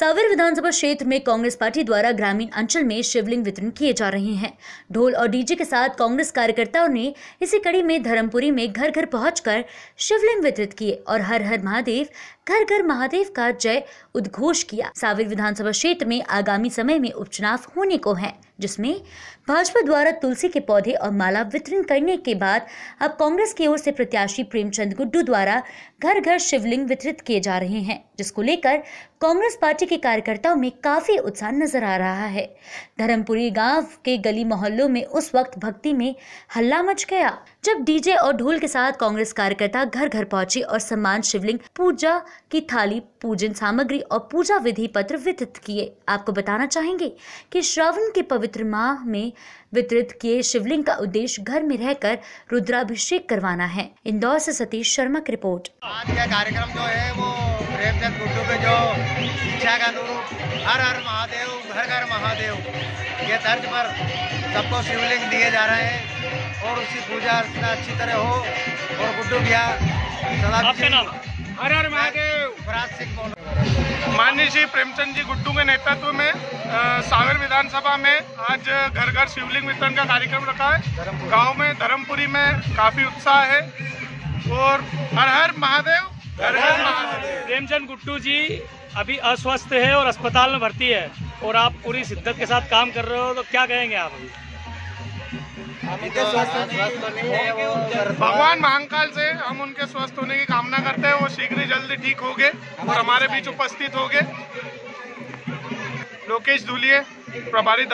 विधानसभा क्षेत्र में कांग्रेस पार्टी द्वारा ग्रामीण अंचल में शिवलिंग वितरण किए जा रहे हैं। ढोल और डीजे के साथ कांग्रेस कार्यकर्ताओं ने इसी कड़ी में धर्मपुरी में घर घर पहुंचकर शिवलिंग वितरित किए और हर हर महादेव घर घर महादेव का जय उद्घोष किया। सावेर विधानसभा क्षेत्र में आगामी समय में उपचुनाव होने को है, जिसमें भाजपा द्वारा तुलसी के पौधे और माला वितरण करने के बाद अब कांग्रेस की ओर से प्रत्याशी प्रेमचंद गुड्डू द्वारा घर घर शिवलिंग वितरित किए जा रहे हैं, जिसको लेकर कांग्रेस पार्टी के कार्यकर्ताओं में काफ़ी उत्साह नज़र आ रहा है। धर्मपुरी गाँव के गली मोहल्लों में उस वक्त भक्ति में हल्ला मच गया, जब डीजे और ढोल के साथ कांग्रेस कार्यकर्ता घर घर पहुँचे और सम्मान शिवलिंग, पूजा की थाली, पूजन सामग्री और पूजा विधि पत्र वितरित किए। आपको बताना चाहेंगे कि श्रावण के पवित्र माह में वितरित किए शिवलिंग का उद्देश्य घर में रहकर रुद्राभिषेक करवाना है। इंदौर से सतीश शर्मा की रिपोर्ट। आज का कार्यक्रम जो है वो प्रेमचंद गुड्डू के जो इच्छा का अनुरूप हर हर महादेव घर घर महादेव। ये तर्ज पर सबको शिवलिंग दिए जा रहे हैं और उसकी पूजा अर्चना अच्छी तरह हो और गुड्डू भैया हर हर महादेव माननीय श्री प्रेमचंद जी गुड्डू के नेतृत्व में सागर विधानसभा में आज घर घर शिवलिंग वितरण का कार्यक्रम रखा है। गाँव में धर्मपुरी में काफ़ी उत्साह है और हर हर महादेव प्रेमचंद गुट्टू जी अभी अस्वस्थ है और अस्पताल में भर्ती है और आप पूरी शिद्दत के साथ काम कर रहे हो तो क्या कहेंगे आप अभी? भगवान महाकाल से हम उनके स्वस्थ होने की कामना करते हैं वो शीघ्र ही जल्दी ठीक हो गए और हमारे बीच उपस्थित हो गए लोकेश धूलिए प्रभारी